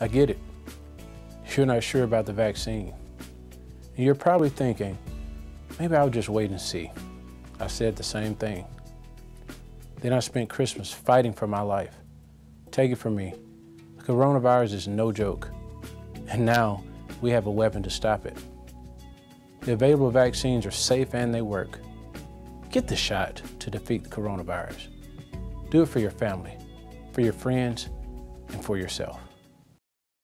I get it. You're not sure about the vaccine. And you're probably thinking, maybe I'll just wait and see. I said the same thing. Then I spent Christmas fighting for my life. Take it from me, the coronavirus is no joke. And now we have a weapon to stop it. The available vaccines are safe and they work. Get the shot to defeat the coronavirus. Do it for your family, for your friends, and for yourself.